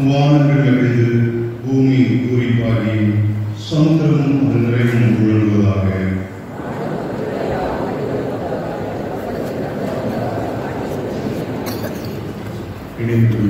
வானங்கள் அழிந்து பூமி கூறிப்பாடி சமுத்திரமும் அந்தரையும் உழல்வதாக இணைந்து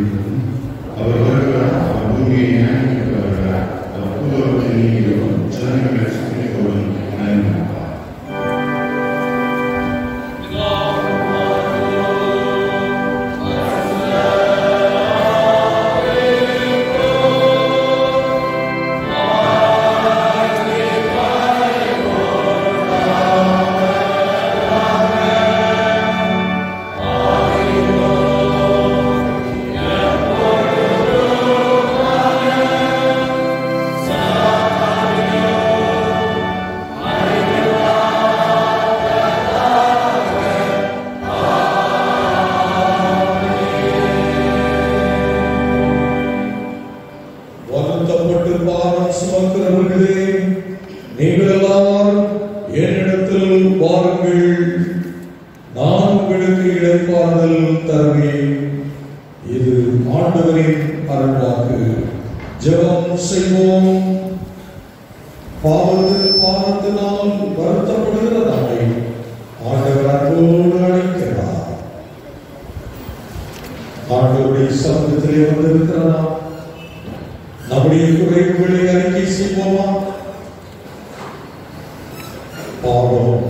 சாபம்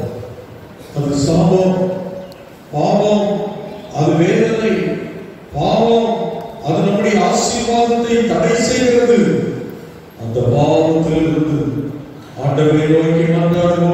அது சாபம். பாவம் அது வேதனை. பாவம் அது நம்முடைய ஆசீர்வாதத்தை தடை செய்கிறது. அந்த பாவத்திலிருந்து ஆண்டவரை நோக்கி மன்றாடுவோம்.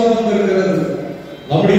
உருவாக்கப்பட்டிருக்கிறது. அப்படி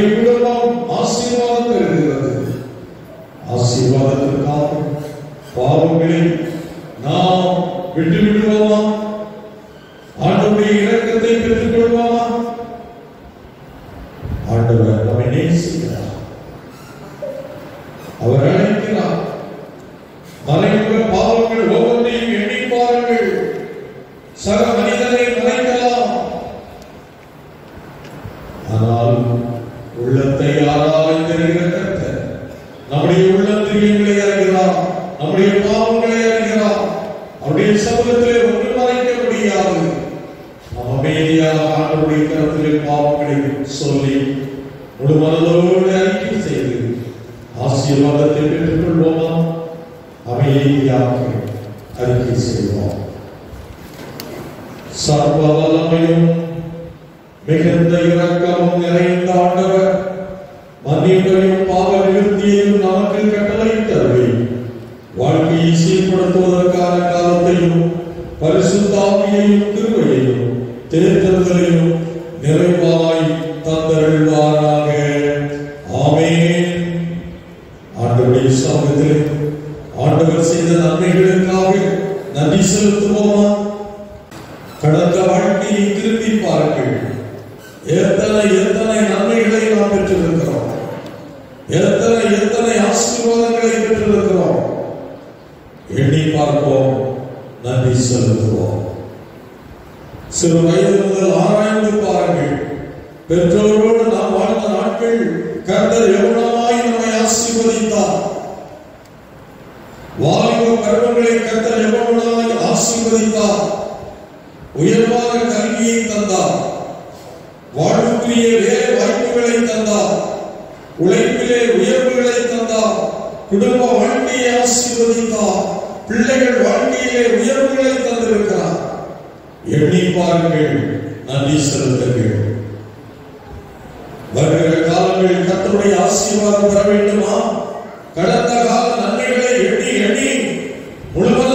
நபி சிறு வயது முதல் ஆராய்ந்து பாருங்கள் பெற்றோரோடு நாம் வாழ்ந்த நாட்கள் கர்த்தர் எவ்வளவாய் நம்மை ஆசீர்வதித்தார். வாலிப பருவங்களை கர்த்தர் எவ்வளவாய் ஆசீர்வதித்தார். உயர்வான கல்வியை தந்தார். வாழ்வுக்குரிய வேலை வாய்ப்புகளை தந்தார். உழைப்பிலே உயர்வுகளை தந்தார். குடும்ப வாழ்க்கையை ஆசீர்வதித்தார். பிள்ளைகள் வாழ்க்கையிலே உயர்வுகளை தந்திருக்கிறார். எண்ணி பாருங்கள் நன்றி செலுத்துங்கள். வருகிற காலங்களில் கத்தருடைய ஆசீர்வாதம் பெற வேண்டுமா? கடந்த கால நன்மைகளை எண்ணி எண்ணி முழுவதும்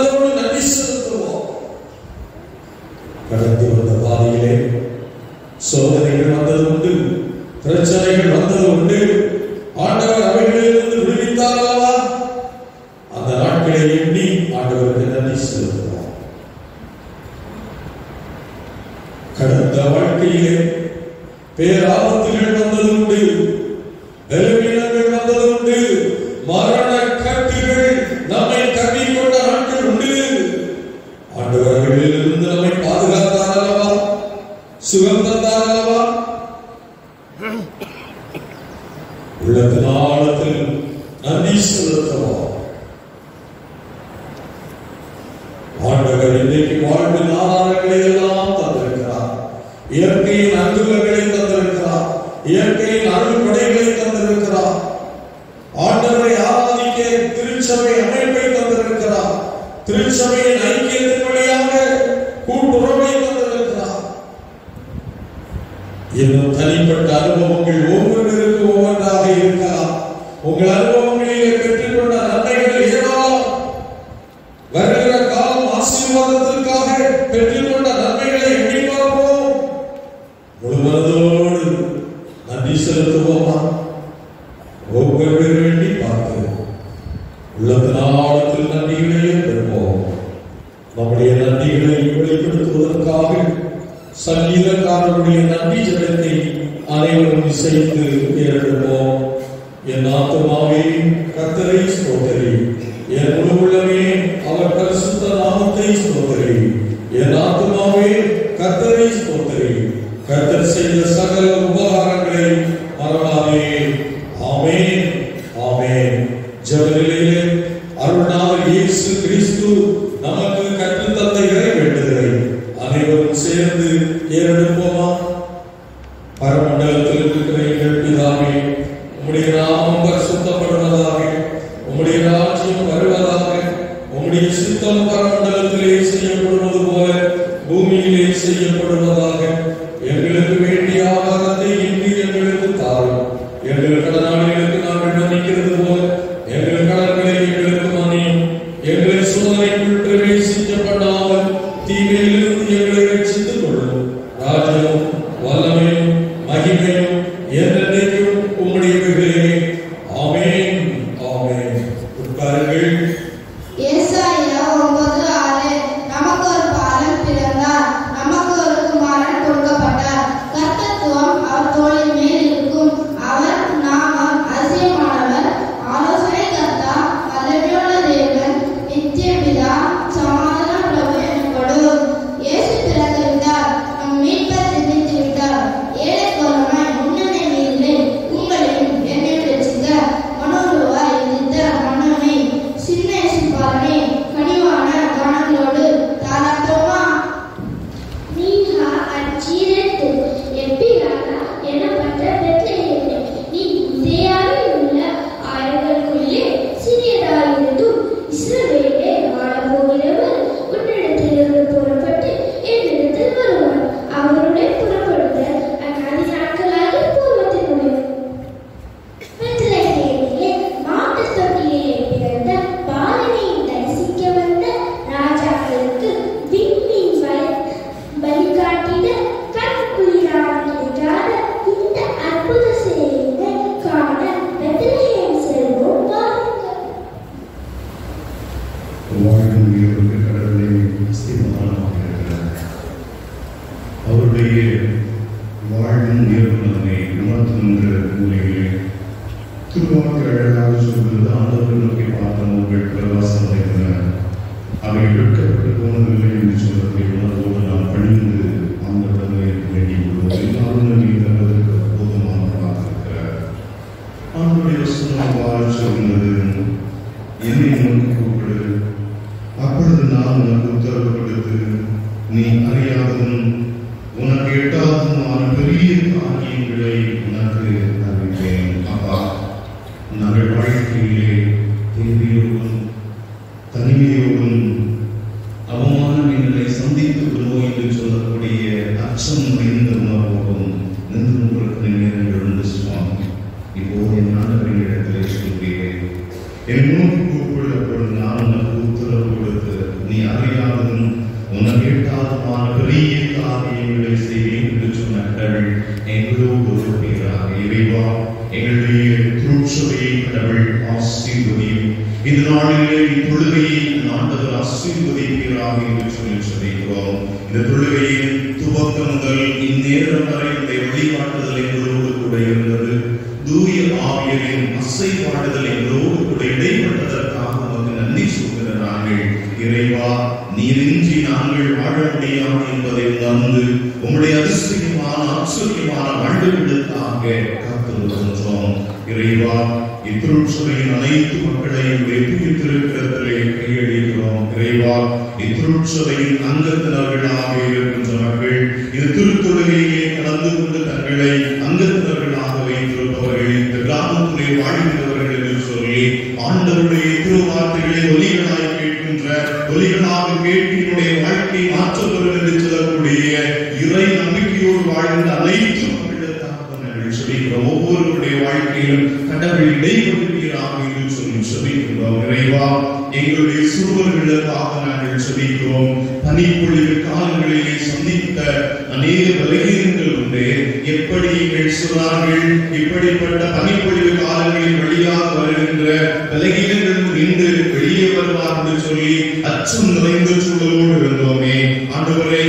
eso of the. உலகிலேயே வாழும் இயல்புமே உணர்த்துகின்ற உலகிலே திருவாக்கு அழகாக சொல்கிறது ஆண்டவர் நோக்கி பார்த்த உங்கள் பிரவாசம் அவை எடுக்கப்பட்டு போனதில்லை என்று சொல்வதை இறைவா இத்திருச்சபையின் அனைத்து மக்களையும் வெற்றிய திருக்கரத்திலே கையளிக்கிறோம். இறைவா இத்திருச்சபையின் அங்கத்தினர்களாக இருக்கின்ற மக்கள் இந்த திருத்தொழுகையிலே கலந்து கொண்டு தங்களை அங்கத்தினர்களாக வைத்திருப்பவர்கள் இந்த கிராமத்திலே வாழ்கிறவர்கள் என்று சொல்லி ஆண்டவருடைய திருவார்த்தைகளை ஒலிகளாய் கேட்கின்ற ஒலிகளாக கேட்டினுடைய வாழ்க்கை மாற்றவர்கள் என்று சொல்லக்கூடிய இறை நம்பிக்கையோடு வாழ்ந்த அனைத்து வாழ்க்கையிலும் கண்டவர்கள் இடைவெளியாக சொல்லி சொல்லிக்கிறோம் நிறைவா எங்களுடைய சிறுவர்களுக்காக நாங்கள் சொல்லிக்கிறோம் பனிப்பொழிவு காலங்களிலே சந்தித்த அநேக பலகீனங்கள் உண்டு. எப்படி எங்கள் சொன்னார்கள் இப்படிப்பட்ட பனிப்பொழிவு காலங்களின் வழியாக வருகின்ற பலகீனங்களும் இன்று வெளியே வருவார் என்று சொல்லி அச்சம் நிறைந்த சூழலோடு இருந்தோமே. ஆண்டவரை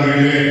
la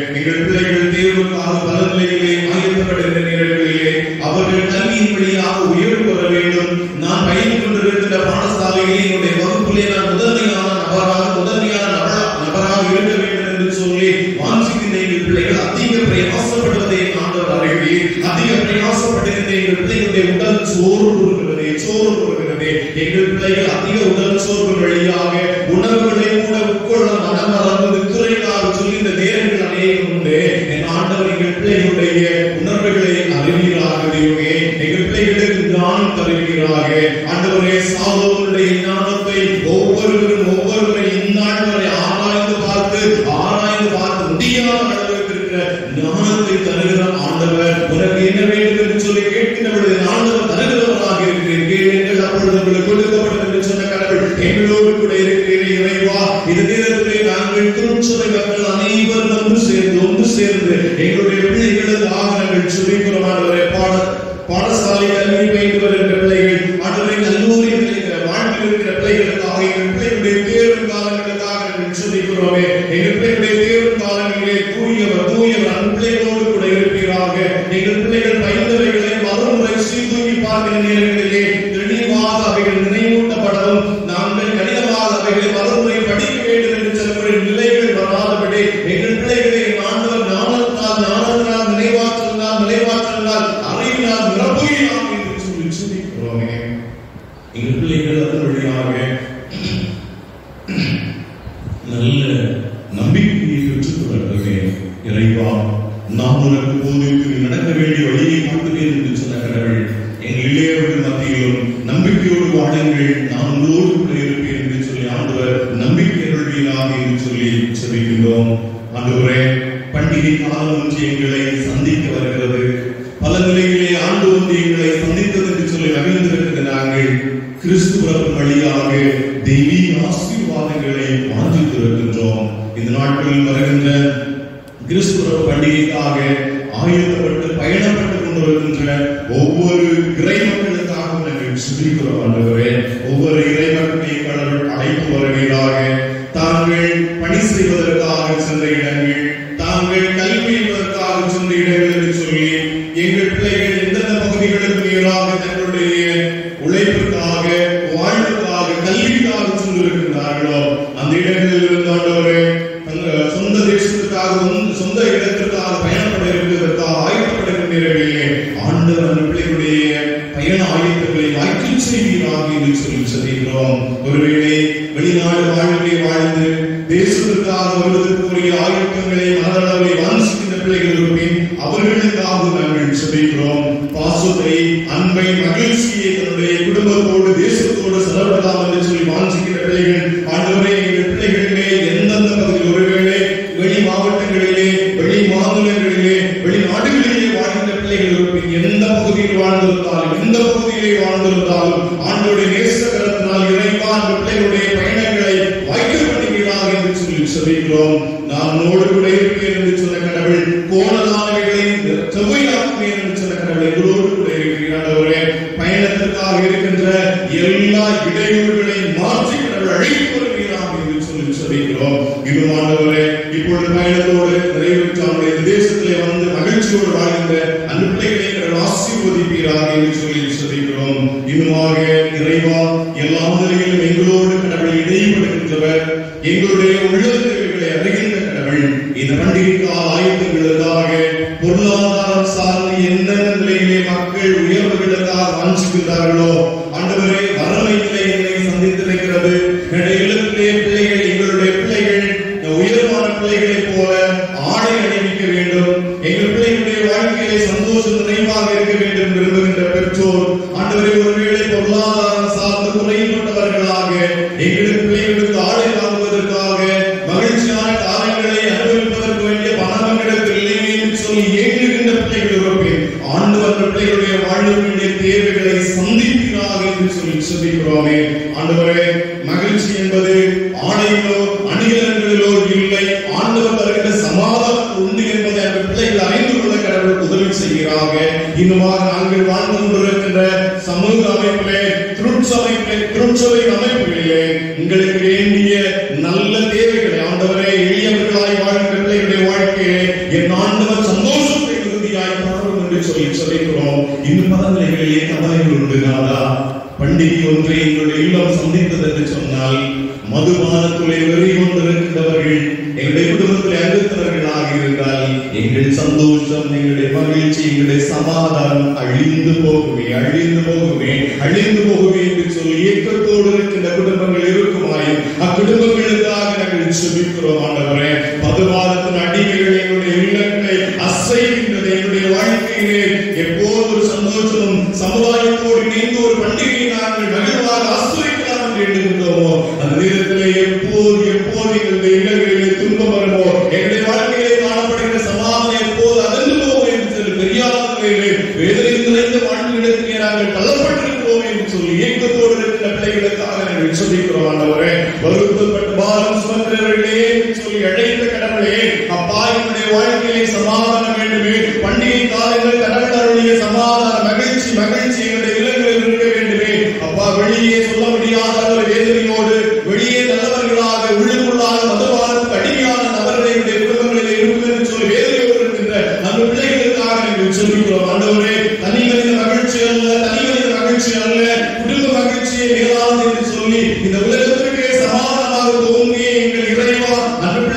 சொல்லுவாங்க. எங்கள் பிள்ளைகள் அதன் வழியாக சமூக அமைப்பிலே திருச்சபையிலே திருச்சபை அமைப்புகளிலே உங்களுக்கு வேண்டிய நல்ல தேவைகளை ஆண்டவரே எளியவர்களாய் வாழ்கிற பிள்ளைகளுடைய வாழ்க்கையை என் ஆண்டவர் சந்தோஷத்தை உறுதியாய் தொடரும் என்று சொல்லி சொல்லிக்கிறோம். இன்னும் பல நிலைகளிலே கவலைகள் உண்டு நாதா. பண்டிகை ஒன்றை எங்களுடைய இல்லம் சந்தித்தது என்று சொன்னால் மதுபானத்துளை வெறி கொண்டிருக்கிறவர்கள் எங்களுடைய எங்கள் சந்தோஷம் எங்களுடைய மகிழ்ச்சி எங்களுடைய சமாதானம் அழிந்து போகுமே அழிந்து போகுமே அழிந்து போகுமே என்று சொல்லி ஏக்கத்தோடு இருக்கின்ற குடும்பங்கள் இருக்குமாய் அக்குடும்பங்களுக்காக நாங்கள் சுபிக்கிறோம் ஆண்டவரே. பதுவாதத்தின் அடிமைகள் எங்களுடைய உள்ளங்களை அசைகின்றது எங்களுடைய வாழ்க்கையிலே எப்போது ஒரு சந்தோஷமும் சமுதாயத்தோடு இணைந்து ஒரு பண்டிகையை நாங்கள் மகிழ்வாக ஆசிரியக்கலாம் என்று எண்ணுகின்றோமோ அந்த நேரத்திலே எப்போது எப்போது எங்களுடைய இல்லங்களிலே துன்பம் வருமோ எங்களுடைய வாழ்க்கை எங்களுடைய சமாதானம் எப்போது அகன்று போவோம் என்று சொல்லி பெரியார்களே வேதனை நிறைந்த வாழ்விடத்திலே நாங்கள் தளப்பட்டிருக்கிறோம் என்று சொல்லி இயக்கத்தோடு இருக்கிற பிள்ளைகளுக்காக நாங்கள் எச்சரிக்கிறோம் ஆண்டவரே. வருத்தப்பட்டு பாரம் சுமக்கிறவர்களே சொல்லி அழைத்த கடவுளே அப்பா என்னுடைய வாழ்க்கையிலே சமாதானம் வேண்டுமே. பண்டிகை eso,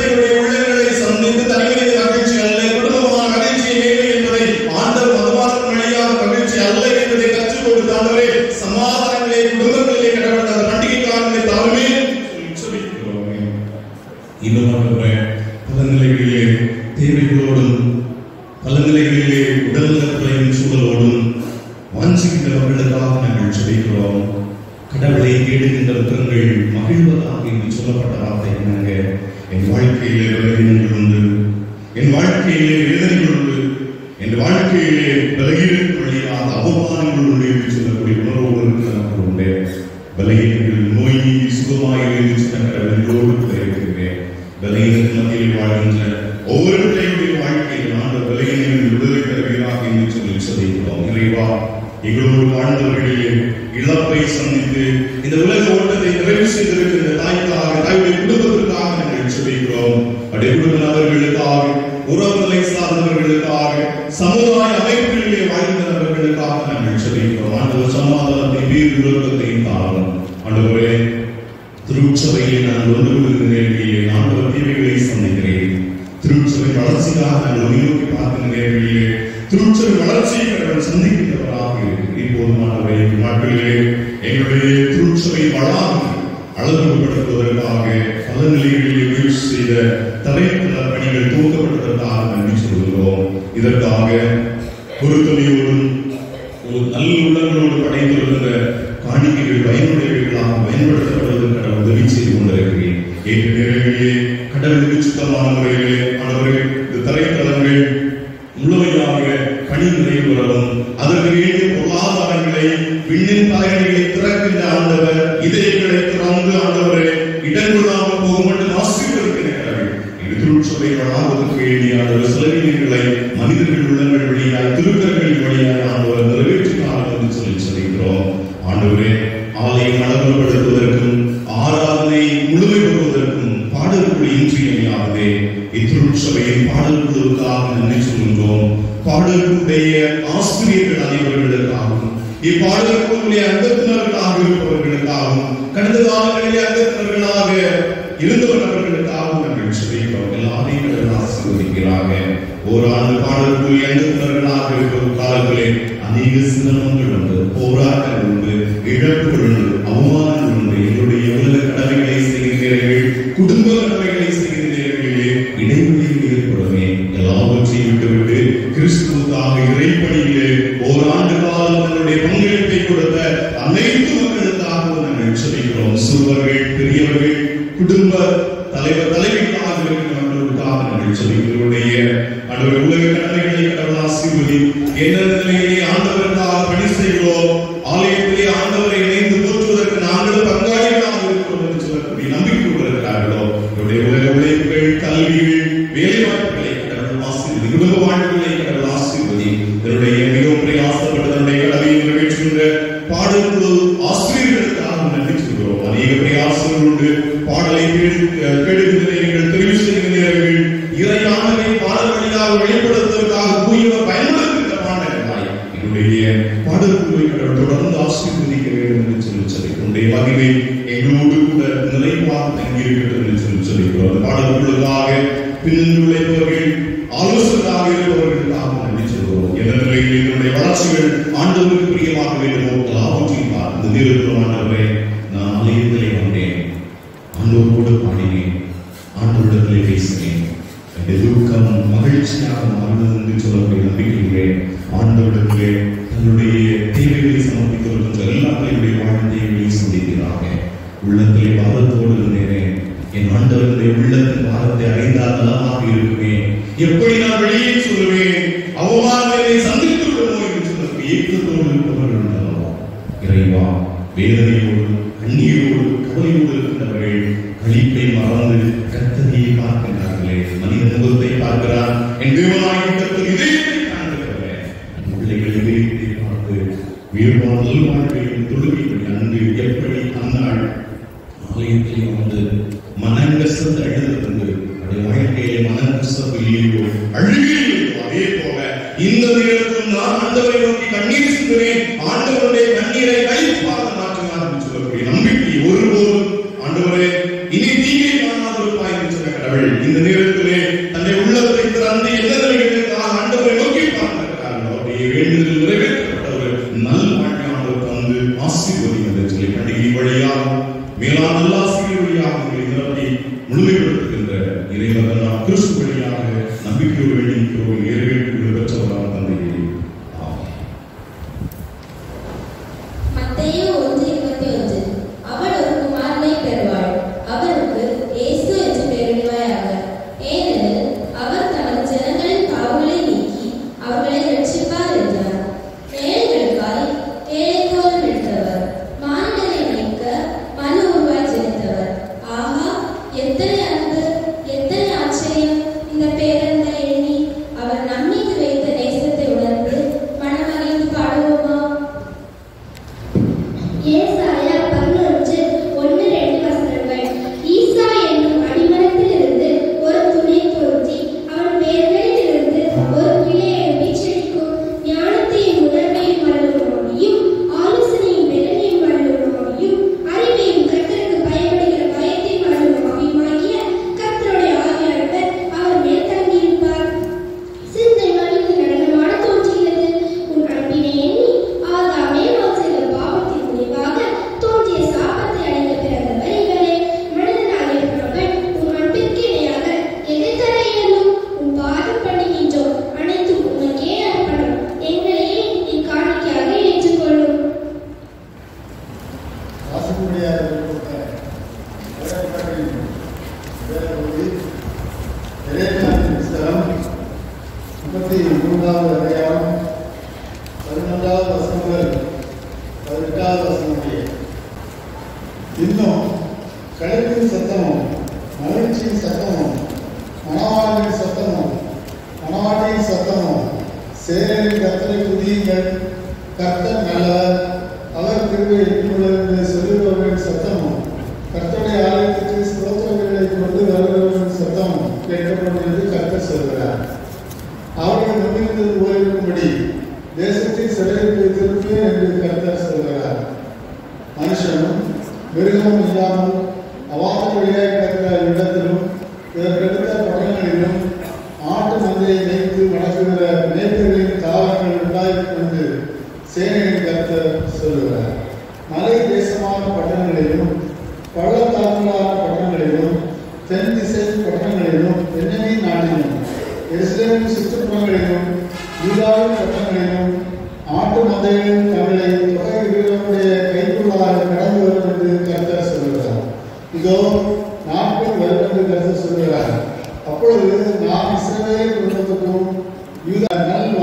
நல்ல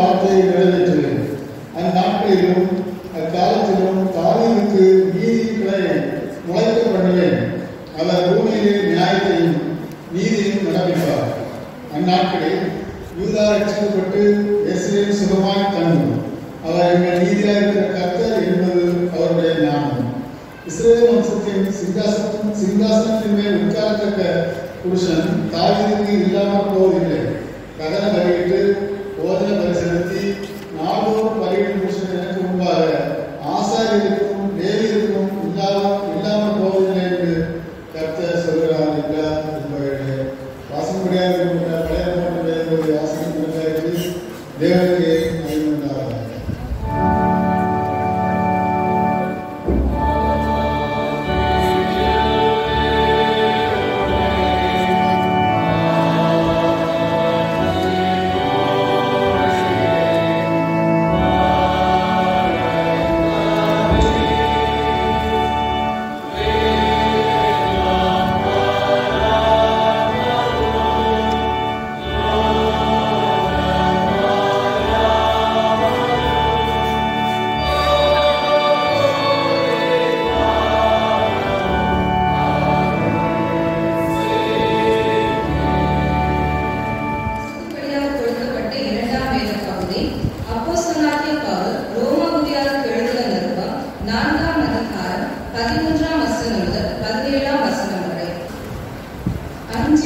வார்த்தையை நிறைவேற்றினேன் அந்நாட்களிலும் அக்காலத்திலும் தாவீதுக்கு நீதிகளை முளைக்க பண்ணுவேன் அவர் பூமியிலே நியாயத்தையும் நீதியும் நடப்பிப்பார். அந்நாட்களில் யூதா ரட்சிக்கப்பட்டு எஸ்ரேல் சுகமாய் தங்கும். அவர் எங்கள் நீதியாக இருக்கிற கர்த்தர் என்பது அவருடைய ஞானம். இஸ்ரேல் வம்சத்தின் சிங்காசனம் சிங்காசனத்தின் மேல் உட்காரத்தக்க புருஷன் தாவீதுக்கு இல்லாமல் போவதில்லை. கதனை வழியிட்டு Boa noite, aqui.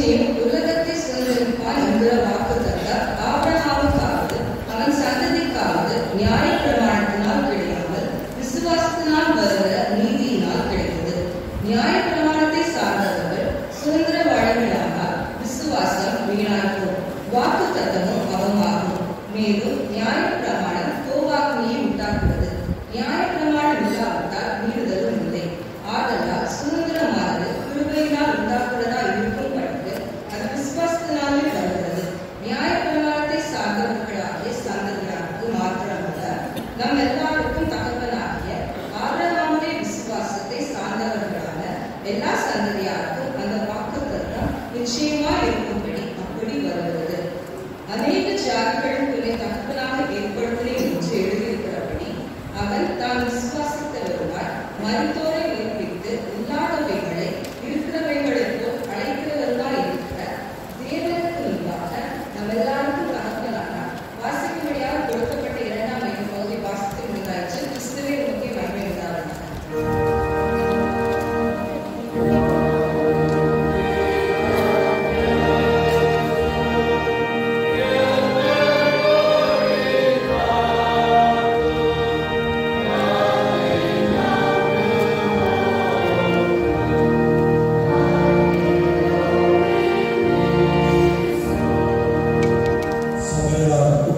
say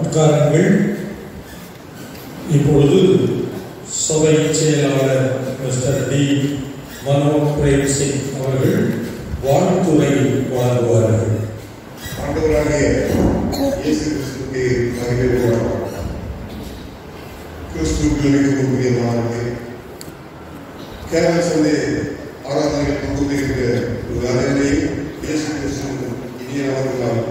உட்காருங்கள். இப்பொழுது சபை செயலாளர் மிஸ்டர் டி. மனோ பிரேம் சிங் அவர்கள் வாழ்த்துறை வழங்குவார்கள். ஆண்டவராகிய இயேசு கிறிஸ்துக்கு மகிழ்வு கிறிஸ்துக்கு மிகவும் பிரியமானது கேரள சந்தை ஆராதனையில் பங்கு பெறுகிற ஒரு அனைவரையும் இயேசு கிறிஸ்துவின் இனிய நாமத்தினால்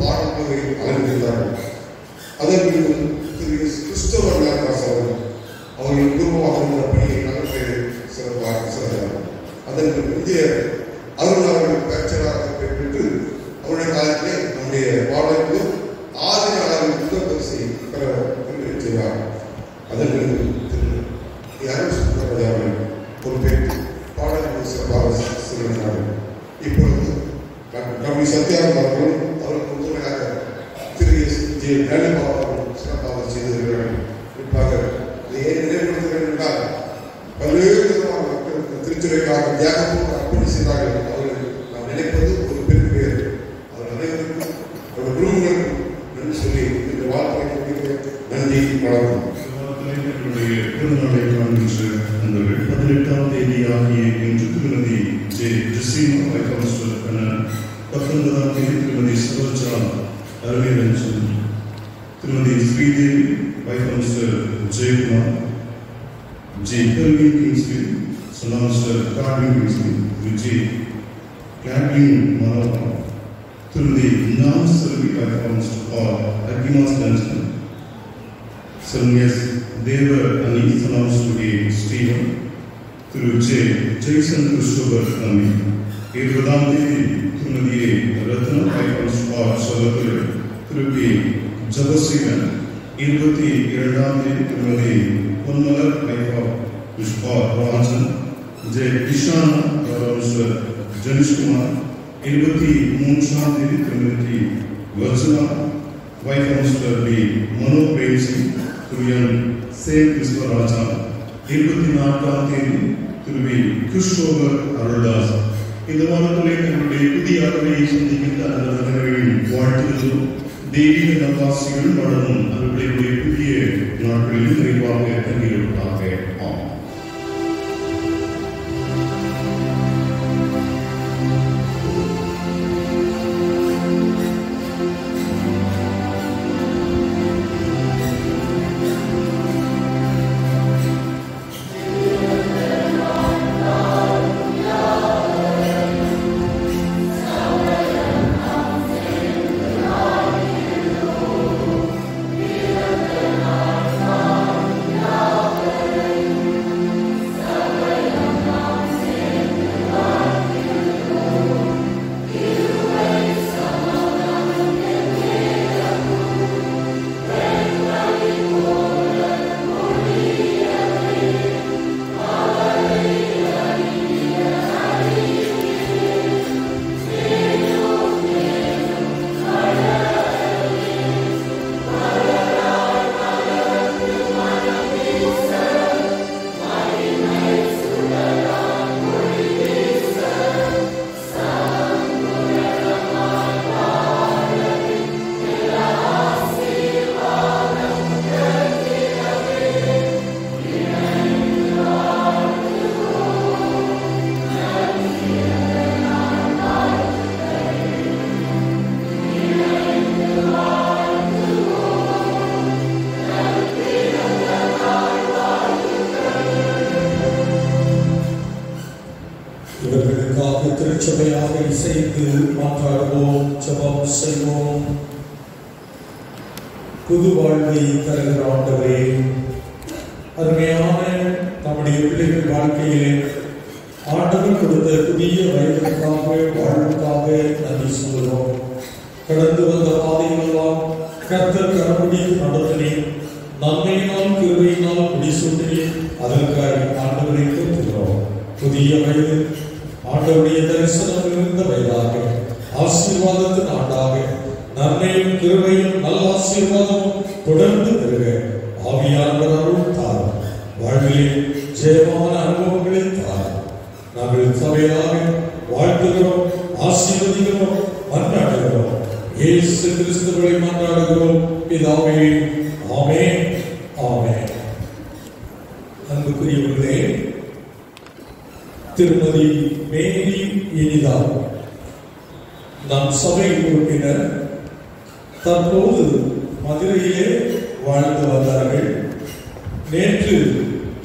பாடல்களை அலங்குகிறார்கள் அதற்கு திரு கிறிஸ்தவர் மேகாஸ் அவர்கள் அவர்கள் குடும்பமாக இருந்த பணியை நடத்த சிறப்பாக சிறந்தார் அதற்கு இந்திய அருள் पुष्पा रोहन जे किशन जनीश कुमार इरबती मूनशा देवी कम्युनिटी वचना wife minister B Mano Prem Singh तुरियन save विश्वराजा इरबती नाटका देवी തുരുവി കുഷോബർ അരുൾദാസ് ഇതുപോലത്തുള്ള തങ്ങളുടെ പുതിയ അറിവിനെ ചിന്തിക്കുന്ന അനുദാനങ്ങളെയും വാഴ്ത്തുന്നതും ദൈവിക നവാസികൾ വളർന്നും അവരുടെ പുതിയ നാടുകളിൽ നിറവാക്കുക തന്നെയുണ്ടാകട്ടെ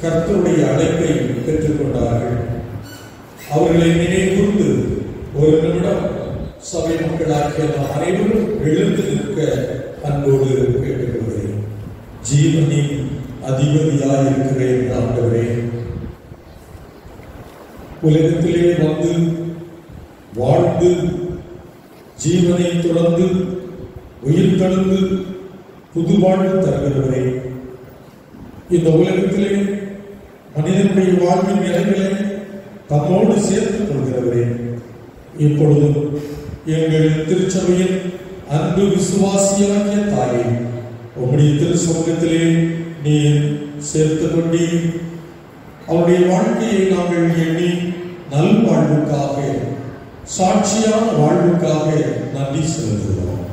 கர்த்தருடைய அழைப்பை பெற்றுக்கொண்டார்கள். அவர்களை நினைவுகூர்ந்து ஒரு நிமிடம் சபை மக்களாகிய நாம் அனைவரும் எழுந்து நிற்க அன்போடு கேட்டுக்கொள்கிறேன். ஜீவனின் அதிபதியாயிருக்கிறேன் ஆண்டவரே உலகத்திலே வந்து வாழ்ந்து ஜீவனை தொடர்ந்து உயிர் தழுந்து புது வாழ்வு தருகிறவரே இந்த உலகத்திலே மனிதனுடைய வாழ்வின் நிலைகளை தம்மோடு சேர்த்துக் கொள்கிறவரே. இப்பொழுது எங்கள் திருச்சபையின் அன்பு விசுவாசியாகிய தாயே உம்முடைய திருச்சமூகத்திலே நீர் சேர்த்து கொண்டீர் அவருடைய வாழ்க்கையை நாங்கள் எண்ணி நல்வாழ்வுக்காக சாட்சியான வாழ்வுக்காக நன்றி செலுத்துகிறோம்.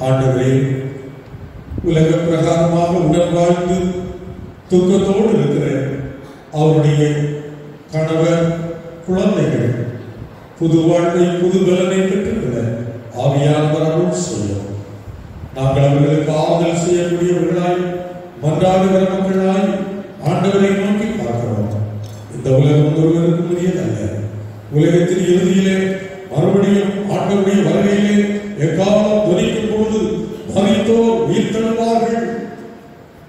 ஆண்டவரே உலக பிரகாரமாக உடல் வாழ்ந்து துக்கத்தோடு இருக்கிற அவருடைய கணவர் குழந்தைகள் புது வாழ்வை புது பலனை பெற்றுக்கிற ஆவியானவர்களும் செய்யும். நாங்கள் அவர்களுக்கு ஆறுதல் செய்யக்கூடியவர்களாய் மன்றாடுகிற மக்களாய் ஆண்டவரை நோக்கி பார்க்கிறோம். இந்த உலகம் ஒருவருக்கு உரியதல்ல. உலகத்தின் இறுதியிலே மறுபடியும் ஆண்டவருடைய வருகையிலே எக்காலம் துணிக்கும் போது மறித்தோர் உயிர் தழுவார்கள்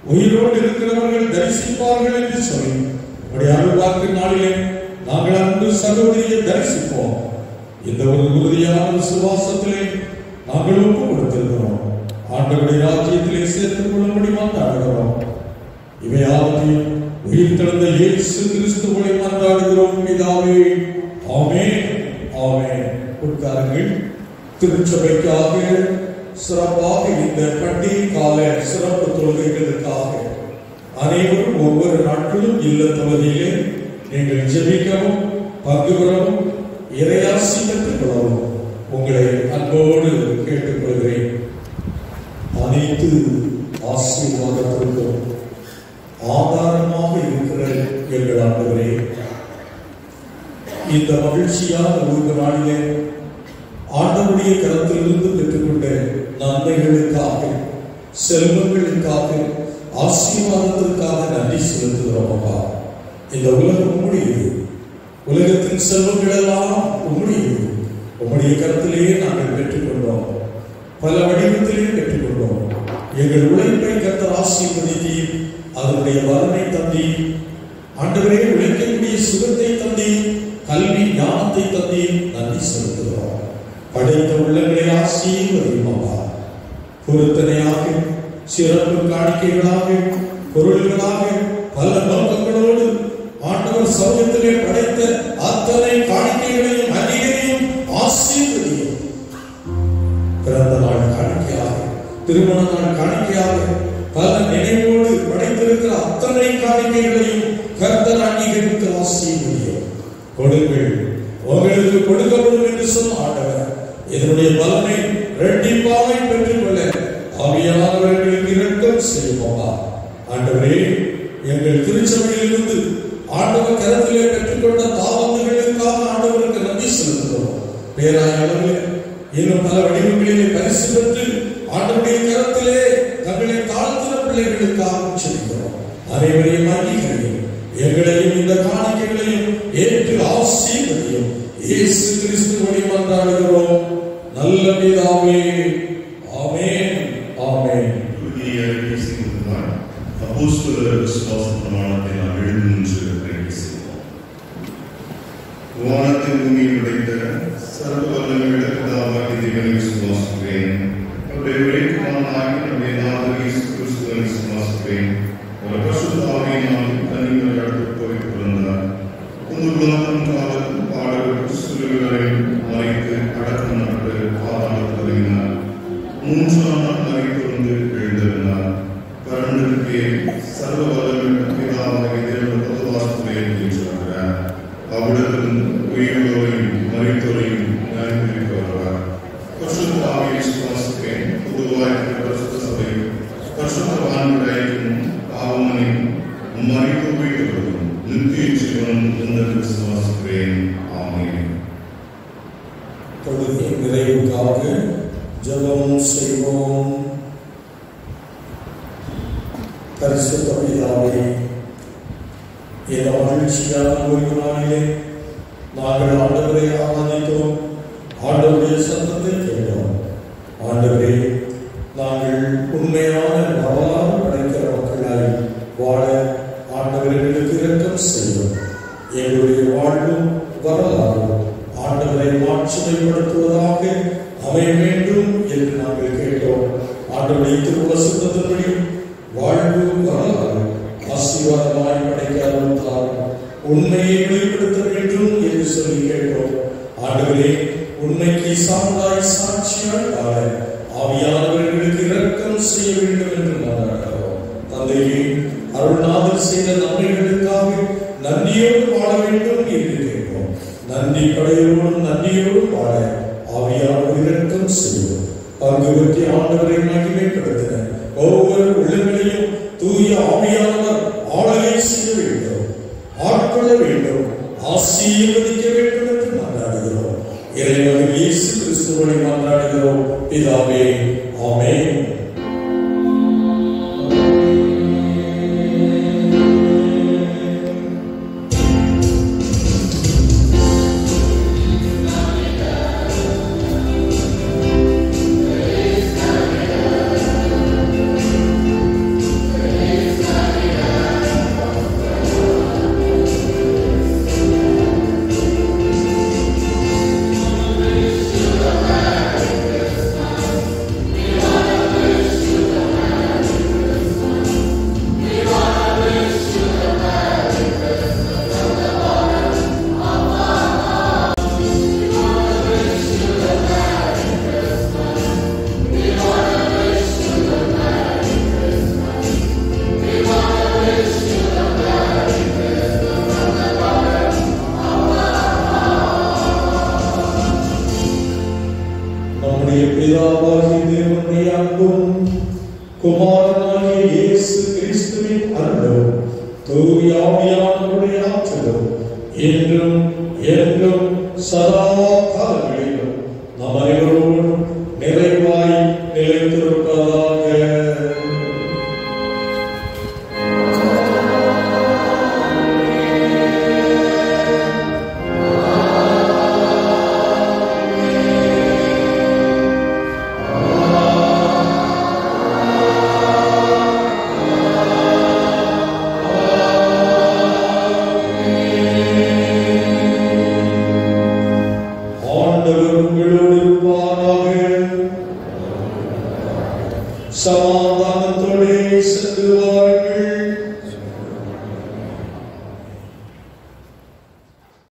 உயிரோடு இருக்கிறவர்கள் தரிசிப்பார்கள் என்று சொல்லி நம்முடைய அருள்வாக்கு நாளிலே நாங்கள் அன்பு சகோதரியை தரிசிப்போம். இந்த ஒரு உறுதியான விசுவாசத்திலே நாங்கள் ஒப்பு கொடுத்திருக்கிறோம் ஆண்டவருடைய ராஜ்யத்திலே சேர்த்துக் கொள்ளும்படி மாட்டாடுகிறோம் இவையாவற்றையும் உயிர் திறந்த இயேசு கிறிஸ்துவை மாட்டாடுகிறோம் பிதாவே ஆமே ஆமே உட்காருங்கள். திருச்சபைக்காக சிறப்பாக இந்த பண்டிகை கால சிறப்பு தொழுகைகளுக்காக அனைவரும் ஒவ்வொரு நாட்களும் இல்ல தொகுதியிலே நீங்கள் ஜெபிக்கவும் பங்கு பெறவும் இறையாசி கொள்ளவும் உங்களை அன்போடு கேட்டுக்கொள்கிறேன். அனைத்து ஆசீர்வாதத்திற்கும் ஆதாரமாக இருக்கிற எங்கள் ஆண்டவரே இந்த மகிழ்ச்சியான ஒரு நாளிலே ஆண்டவுடைய கரத்திலிருந்து பெற்றுக் நன்மைகளுக்காக செல்வங்களுக்காக ஆசீர்வாதத்திற்காக நன்றி செலுத்துகிறோம் அப்பா. இந்த உலகம் உம்முடையது. உலகத்தின் செல்வங்கள் எல்லாம் உம்முடையது. உம்முடைய கருத்திலேயே நாங்கள் பெற்றுக்கொண்டோம். பல வடிவத்திலே பெற்றுக்கொண்டோம். எங்கள் உழைப்பை கத்த ஆசீர்வதித்து அதனுடைய வரனை தந்தி ஆண்டவரே உழைக்கக்கூடிய சுகத்தை தந்தி கல்வி ஞானத்தை தந்தி நன்றி செலுத்துகிறோம். படைத்த உள்ளங்களை ஆசீர்வதியும் அப்பா பொருத்தனையாக சிறப்பு காணிக்கைகளாக பொருள்களாக பல நோக்கங்களோடு ஆண்டவர் சமூகத்திலே படைத்த அத்தனை காணிக்கைகளையும் அநேகரையும் ஆசீர்வதியும். பிறந்த நாள் காணிக்கையாக திருமண நாள் காணிக்கையாக பல நினைவோடு படைத்திருக்கிற அத்தனை காணிக்கைகளையும் கர்த்தர் அங்கீகரித்து ஆசீர்வதியும். கொடுங்கள் உங்களுக்கு கொடுக்கப்படும் என்று சொன்ன ஆண்டவர் இதனுடைய பலனை இரட்டிப்பாவை பெற்றுக்கொள்ள செய்வோமா ஆண்டவரே எங்கள் திருச்சபையிலிருந்து ஆண்டவர் கரத்திலே பெற்றுக்கொண்ட தாவந்துகளுக்காக ஆண்டவருக்கு நன்றி செலுத்துகிறோம். பேராய அளவில் இன்னும் பல வடிவங்களிலே பரிசுகள் தொழுகை நிறைவுக்காக ஜபம் செய்வோம். பரிசுத்த பிதாவே என மகிழ்ச்சியான ஒரு நாளிலே நாங்கள்